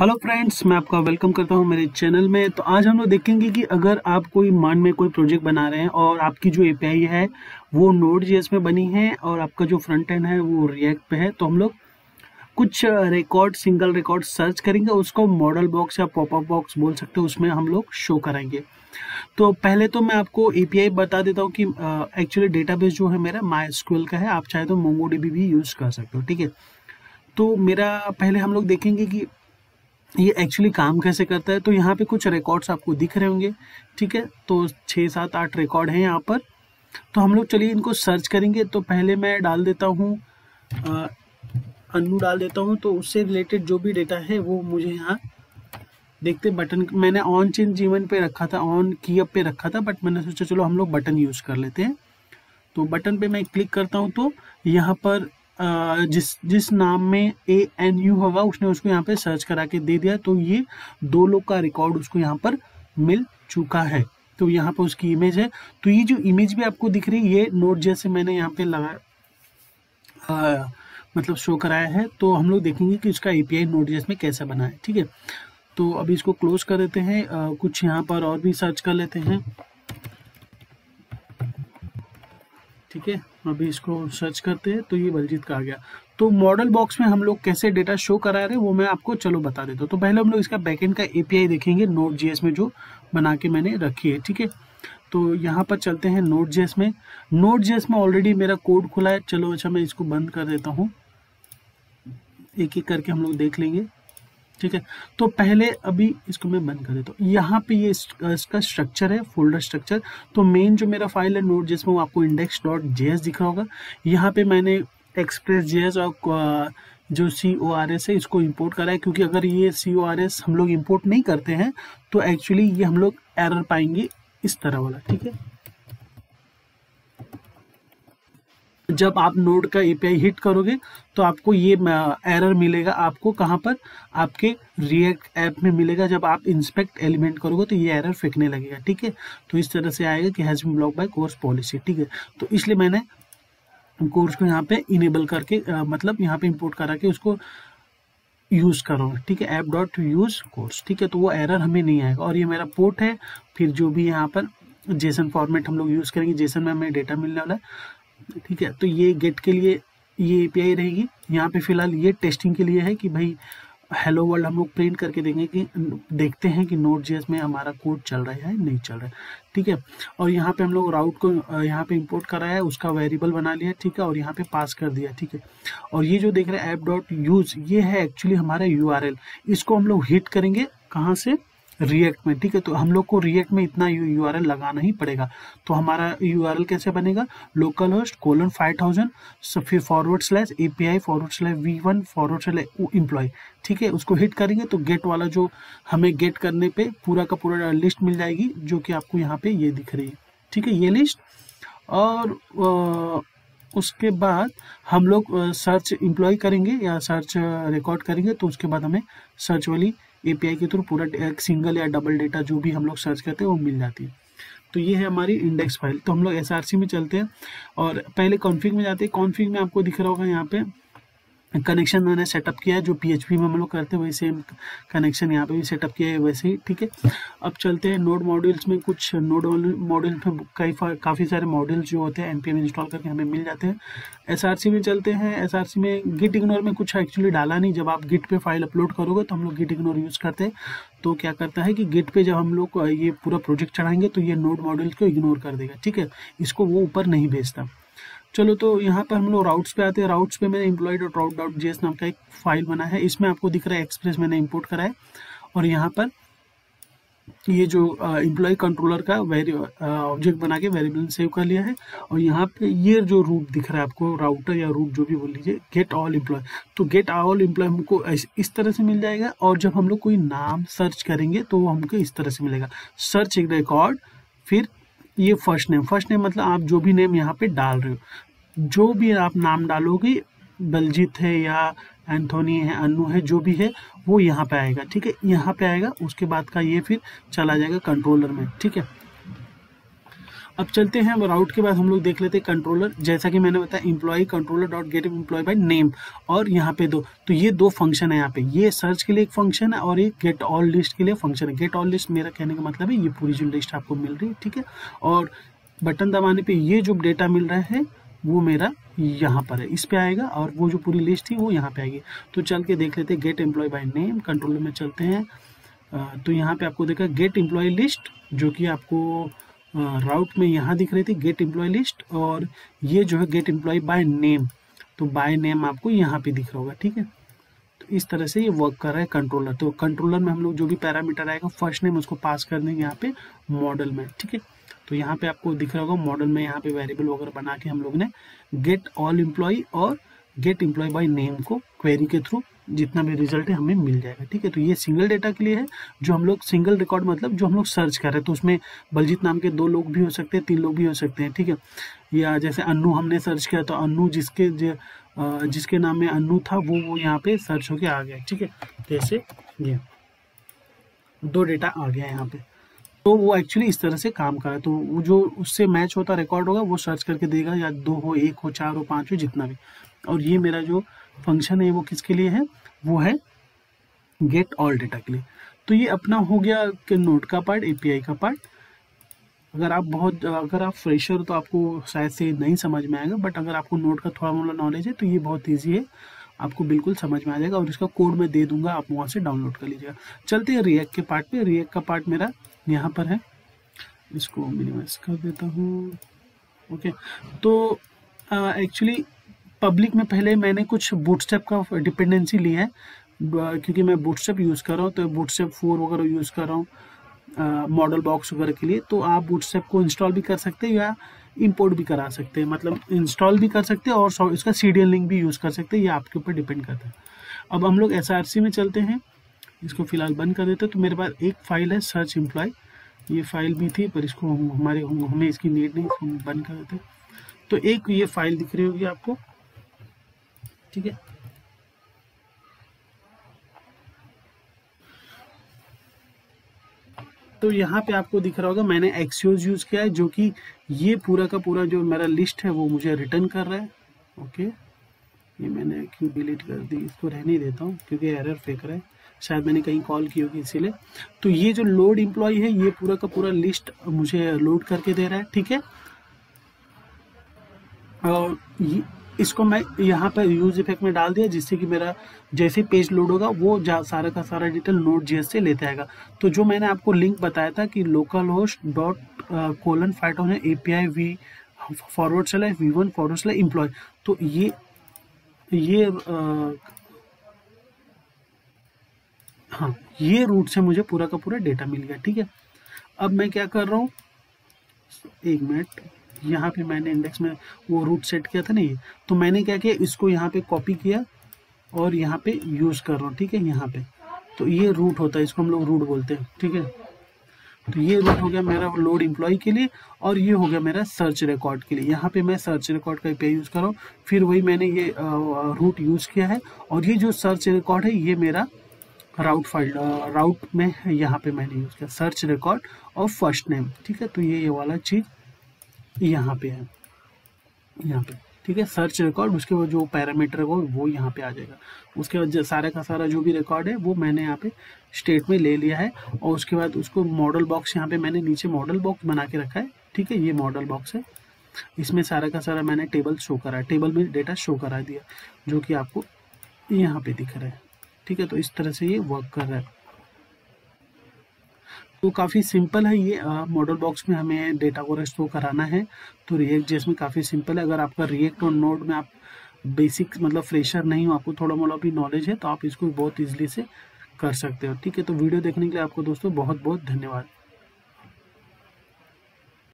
Hello friends मैं आपका welcome करता हूँ मेरे चैनल में। तो आज हम लोग देखेंगे कि अगर आप कोई मान में कोई प्रोजेक्ट बना रहे हैं और आपकी जो एपीआई है, वो नोड जेएस में बनी है और आपका जो फ्रंट एंड है, वो रिएक्ट पे है तो हम लोग कुछ रिकॉर्ड सिंगल रिकॉर्ड सर्च करेंगे, उसको मॉडल बॉक्स या पॉपअप बॉक्स बोल सकते हैं, उसमें हम लोग शो कराएँगे। तो पहले तो मैं आपको एपीआई बता देता हूँ कि एक्चुअली डेटाबेस जो है मेरा माई का है, आप चाहे तो मोंगो भी यूज़ कर सकते हो, ठीक है? तो मेरा, पहले हम लोग देखेंगे कि ये एक्चुअली काम कैसे करता है? तो यहाँ पे कुछ रिकॉर्ड्स आपको दिख रहे होंगे, ठीक है? तो छः, सात, आठ रिकॉर्ड हैं यहाँ पर। तो हम लोग चलिए इनको सर्च करेंगे। तो पहले मैं डाल देता हूँ अन्नू डाल देता हूँ। तो उससे रिलेटेड जो भी डेटा है, वो मुझे यहाँ देखते बटन मैंने ऑन चेंज जीवन पे रखा था ऑन की अप पे रखा था बट मैंने सोचा चलो हम लोग बटन यूज़ कर लेते हैं। तो बटन पे मैं क्लिक करता हूँ तो यहाँ पर जिस जिस नाम में ए एन यू होगा उसने उसको यहाँ पे सर्च करा के दे दिया। तो ये दो लोग का रिकॉर्ड उसको यहाँ पर मिल चुका है। तो यहाँ पर उसकी इमेज है। तो ये जो इमेज भी आपको दिख रही है ये नोट जैसे मैंने यहाँ पे लगा मतलब शो कराया है। तो हम लोग देखेंगे कि उसका एपीआई नोट जैस में कैसे बना है ठीक है? तो अभी इसको क्लोज कर देते हैं। आ, कुछ यहाँ पर और भी सर्च कर लेते हैं ठीक है? अभी इसको सर्च करते हैं तो ये बलजीत का आ गया। तो मॉडल बॉक्स में हम लोग कैसे डेटा शो करा रहे हैं, वो मैं आपको चलो बता देता हूँ। तो पहले हम लोग इसका बैकएंड का एपीआई देखेंगे नोट जीएस में जो बना के मैंने रखी है, ठीक है? तो यहाँ पर चलते हैं नोट जेस में। नोट जेस में ऑलरेडी मेरा कोड खुला है। चलो अच्छा मैं इसको बंद कर देता हूँ। एक एक करके हम लोग देख लेंगे। ठीक है? तो पहले अभी इसको मैं बंद कर देता हूँ। यहाँ पे ये इसका स्ट्रक्चर है फोल्डर स्ट्रक्चर तो मेन जो मेरा फ़ाइल है नोट जिसमें वो आपको इंडेक्स डॉट जे दिख रहा होगा। यहाँ पे मैंने एक्सप्रेस जेएस और जो सी ओ आर एस है, इसको इंपोर्ट करा है, क्योंकि अगर ये सी ओ आर एस हम लोग इंपोर्ट नहीं करते हैं तो एक्चुअली ये हम लोग एरर पाएँगे इस तरह वाला, ठीक है? जब आप नोड का एपीआई हिट करोगे तो आपको ये एरर मिलेगा आपको कहाँ पर? आपके रिएक्ट ऐप में मिलेगा। जब आप इंस्पेक्ट एलिमेंट करोगे तो ये एरर फेंकने लगेगा ठीक है? तो इस तरह से आएगा कि has been block by CORS policy ठीक है? तो इसलिए मैंने कोर्स को यहाँ पे इनेबल करके आ, मतलब यहाँ पे इंपोर्ट करा के उसको यूज़ करो ठीक है? ऐप डॉट यूज़ कोर्स ठीक है? तो वो एरर हमें नहीं आएगा। और ये मेरा पोर्ट है। फिर जो भी यहाँ पर जेसन फॉर्मेट हम लोग यूज़ करेंगे जेसन में हमें डेटा मिलने वाला है। ठीक है तो ये गेट के लिए ये एपीआई रहेगी। यहाँ पे फ़िलहाल ये टेस्टिंग के लिए है कि भाई हेलो वर्ल्ड हम लोग प्रिंट करके देंगे कि देखते हैं कि नोट जेस में हमारा कोड चल रहा है नहीं चल रहा है। ठीक है, और यहाँ पे हम लोग राउट को यहाँ पे इंपोर्ट कराया है उसका वेरिएबल बना लिया, ठीक है, और यहाँ पे पास कर दिया, ठीक है। और ये जो देख रहे हैं ऐप डॉट यूज़ ये है एक्चुअली हमारा यूआरएल इसको हम लोग हिट करेंगे कहाँ से? रिएक्ट में, ठीक है? तो हम लोग को रिएक्ट में इतना यू आर लगाना ही पड़ेगा। तो हमारा यूआरएल कैसे बनेगा? Local host colon five thousand फिर forward slash A P I forward slash V one forward slash employee ठीक है? उसको हिट करेंगे तो गेट वाला जो हमें गेट करने पे पूरा का पूरा लिस्ट मिल जाएगी, जो कि आपको यहाँ पे ये दिख रही है। ठीक है, ये लिस्ट और उसके बाद हम लोग सर्च इम्प्लॉय करेंगे या सर्च रिकॉर्ड करेंगे तो उसके बाद हमें सर्च वाली एपीआई के थ्रू पूरा एक सिंगल या डबल डेटा जो भी हम लोग सर्च करते हैं, वो मिल जाती है। तो ये है हमारी इंडेक्स फ़ाइल तो हम लोग एसआरसी में चलते हैं और पहले कॉन्फ़िग में जाते हैं। कॉन्फ़िग में आपको दिख रहा होगा यहाँ पे कनेक्शन मैंने सेटअप किया है, जो पीएचपी में हम लोग करते हैं वैसे कनेक्शन यहाँ पे भी सेटअप किया है, वैसे ही, ठीक है? अब चलते हैं नोड मॉड्यूल्स में कुछ नोड मॉड्यूल्स में कई काफ़ी सारे मॉड्यूल्स जो होते हैं एनपीएम इंस्टॉल करके हमें मिल जाते हैं। एसआरसी में चलते हैं। एसआरसी में गिट इग्नोर में कुछ एक्चुअली डाला नहीं। जब आप गिट पे फ़ाइल अपलोड करोगे तो हम लोग गिट इग्नोर यूज़ करते हैं। तो क्या करता है कि गिट पे जब हम लोग, ये पूरा प्रोजेक्ट चढ़ाएँगे तो ये नोड मॉड्यूल्स को इग्नोर कर देगा, ठीक है? इसको वो ऊपर नहीं भेजता। चलो तो यहाँ पर हम लोग राउट्स पे आते हैं। राउट्स पे मैंने employee dot route dot JS नाम का एक फ़ाइल बना है। इसमें आपको दिख रहा है एक्सप्रेस मैंने इंपोर्ट करा है। और यहाँ पर ये जो एम्प्लॉय कंट्रोलर का वेरी ऑब्जेक्ट बना के वेरिएबल सेव कर लिया है। और यहाँ पे ये जो रूट दिख रहा है आपको राउटर या रूट जो भी बोल लीजिए गेट ऑल एम्प्लॉय तो गेट ऑल एम्प्लॉय हमको इस तरह से मिल जाएगा। और जब हम लोग कोई नाम सर्च करेंगे तो वो हमको इस तरह से मिलेगा। सर्च एक रिकॉर्ड फिर ये फ़र्स्ट नेम फ़र्स्ट नेम मतलब आप जो भी नेम यहाँ पे डाल रहे हो। जो भी आप नाम डालोगे बलजीत है या एंथोनी है, अनु है, जो भी है, वो यहाँ पे आएगा, ठीक है? यहाँ पे आएगा, उसके बाद का ये फिर चला जाएगा कंट्रोलर में, ठीक है? अब चलते हैं राउट के बाद हम लोग देख लेते हैं कंट्रोलर जैसा कि मैंने बताया employee controller dot get employee by name और यहाँ पे दो तो ये दो फ़ंक्शन है यहाँ पे। ये सर्च के लिए एक फ़ंक्शन है और एक गेट ऑल लिस्ट के लिए फ़ंक्शन है। गेट ऑल लिस्ट मेरा कहने का मतलब है, ये पूरी जो लिस्ट आपको मिल रही है, ठीक है? और बटन दबाने पर ये जो डेटा मिल रहा है, वो मेरा यहाँ पर है। इस पे आएगा और वो जो पूरी लिस्ट थी, वो यहाँ पे आएगी। तो चल के देख लेते हैं get employee by name controller में चलते हैं। तो यहाँ पे आपको देखा गेट एम्प्लॉय लिस्ट जो कि आपको राउट में यहाँ दिख रही थी गेट एम्प्लॉय लिस्ट और ये जो है गेट एम्प्लॉय बाय नेम तो बाय नेम आपको यहाँ पे दिख रहा होगा, ठीक है? तो इस तरह से ये वर्क कर रहा है कंट्रोलर तो कंट्रोलर में हम लोग जो भी पैरामीटर आएगा फ़र्स्ट नेम उसको पास कर देंगे यहाँ पे मॉडल में, ठीक है? तो यहाँ पे आपको दिख रहा होगा मॉडल में यहाँ पे वेरिएबल वगैरह बना के हम लोग ने गेट ऑल एम्प्लॉय और गेट एम्प्लॉय बाय नेम को क्वेरी के थ्रू जितना भी रिज़ल्ट है, हमें मिल जाएगा, ठीक है? तो ये सिंगल डेटा के लिए है, जो हम लोग सिंगल रिकॉर्ड मतलब जो हम लोग सर्च कर रहे हैं तो उसमें बलजीत नाम के दो लोग भी हो सकते हैं, तीन लोग भी हो सकते हैं, ठीक है? या जैसे अन्नू हमने सर्च किया तो अन्नू जिसके जिसके नाम में अन्नू था, वो वो यहाँ पे सर्च होके आ गया, ठीक है? जैसे ये दो डेटा आ गया यहाँ पे। तो वो एक्चुअली इस तरह से काम कर तो वो जो उससे मैच होता रिकॉर्ड होगा, वो सर्च करके देगा, या दो हो, एक हो, चार हो, पाँच हो, जितना भी। और ये मेरा जो फ़ंक्शन है वो किसके लिए है? वो है गेट ऑल डेटा के लिए। तो ये अपना हो गया कि नोट का पार्ट एपीआई का पार्ट अगर आप बहुत, अगर आप फ्रेशर हो तो आपको शायद से नहीं समझ में आएगा बट अगर आपको नोट का थोड़ा मोड़ा नॉलेज है तो ये बहुत ईजी है। आपको बिल्कुल समझ में आ जाएगा और इसका कोड मैं दे दूँगा, आप वहाँ से डाउनलोड कर लीजिएगा। चलते हैं रिएक्ट के पार्ट पे। रिएक्ट का पार्ट मेरा यहाँ पर है। इसको मिनिमाइज कर देता हूँ। ओके तो एक्चुअली पब्लिक में पहले मैंने कुछ बूटस्टेप का डिपेंडेंसी ली है। क्योंकि मैं बूटस्टेप यूज़ कर रहा हूँ तो बूटस्टेप फोर वगैरह यूज़ कर रहा हूँ मॉडल बॉक्स वगैरह के लिए तो आप बूटस्टेप को इंस्टॉल भी कर सकते हैं या इंपोर्ट भी करा सकते हैं। मतलब इंस्टॉल भी कर सकते हैं और इसका सीडियल लिंक भी यूज़ कर सकते हैं, ये आपके ऊपर डिपेंड करता है। अब हम लोग एसआरसी में चलते हैं। इसको फ़िलहाल बंद कर देते हैं। तो मेरे पास एक फ़ाइल है सर्च एम्प्लॉय ये फ़ाइल भी थी, पर इसको हमारे, हमें इसकी नीड नहीं बंद कर देते तो एक ये फ़ाइल दिख रही होगी आपको। ठीक है? तो यहाँ पे आपको दिख रहा होगा, मैंने एक्सियोज यूज़ किया है, जो कि ये पूरा का पूरा जो मेरा लिस्ट है, वो मुझे रिटर्न कर रहा है। ओके ये मैंने क्यों डिलीट कर दी? इसको रहने देता हूँ, क्योंकि एरर फेंक रहा है। शायद मैंने कहीं कॉल की होगी इसीलिए। तो ये जो लोड इम्प्लॉय है, ये पूरा का पूरा लिस्ट मुझे लोड करके दे रहा है, ठीक है? और इसको मैं यहाँ पर यूज़ इफ़ेक्ट में डाल दिया जिससे कि मेरा जैसे पेज लोड होगा वो सारा का सारा डिटेल नोट जीएस से लेते आएगा। तो जो मैंने आपको लिंक बताया था कि local host dot colon fight on A P I V forward चला वी वन फॉरवर्ड चला इम्प्लॉय तो ये ये आ, हाँ ये रूट से मुझे पूरा का पूरा डेटा मिल गया ठीक है? अब मैं क्या कर रहा हूँ? एक मिनट यहाँ पे मैंने इंडेक्स में वो रूट सेट किया था नहीं तो मैंने क्या किया, इसको यहाँ पे कॉपी किया और यहाँ पे यूज़ कर रहा हूँ, ठीक है, यहाँ पे। तो ये रूट होता है, इसको हम लोग रूट बोलते हैं, ठीक है। तो ये रूट हो गया मेरा लोड इम्प्लॉय के लिए और ये हो गया मेरा सर्च रिकॉर्ड के लिए। यहाँ पे मैं सर्च रिकॉर्ड का पे यूज़ कर रहा हूँ, फिर वही मैंने ये रूट यूज़ किया है और ये जो सर्च रिकॉर्ड है, ये मेरा राउट फ़ाइल राउट में यहाँ पे मैंने यूज़ किया। सर्च रिकॉर्ड और फ़र्स्ट नेम ठीक है तो ये ये वाला चीज़ यहाँ पे है। यहाँ पे। ठीक है सर्च रिकॉर्ड उसके बाद जो पैरामीटर वो वो यहाँ पे आ जाएगा। उसके बाद सारा का सारा जो भी रिकॉर्ड है, वो मैंने यहाँ पे स्टेट में ले लिया है और उसके बाद उसको मॉडल बॉक्स यहाँ पे मैंने नीचे मॉडल बॉक्स बना के रखा है। ठीक है, ये मॉडल बॉक्स है। इसमें सारा का सारा मैंने टेबल शो करा है। टेबल में डेटा शो करा दिया, जो कि आपको यहाँ पे दिख रहा है। ठीक है तो इस तरह से ये वर्क कर रहा है। तो काफ़ी सिंपल है ये मॉडल बॉक्स में हमें डेटा को रेस्टोर कराना है। तो रिएक्ट जेस में काफ़ी सिंपल है। अगर आपका रिएक्ट और नोड में आप बेसिक मतलब फ्रेशर नहीं हो, आपको थोड़ा मोड़ा भी नॉलेज है तो आप इसको बहुत ईजिली से कर सकते हो। ठीक है तो वीडियो देखने के लिए आपको दोस्तों बहुत बहुत धन्यवाद।